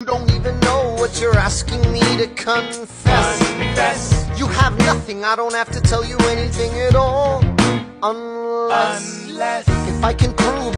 You don't even know what you're asking me to confess. Confess. You have nothing, I don't have to tell you anything at all. Unless, Unless if I can prove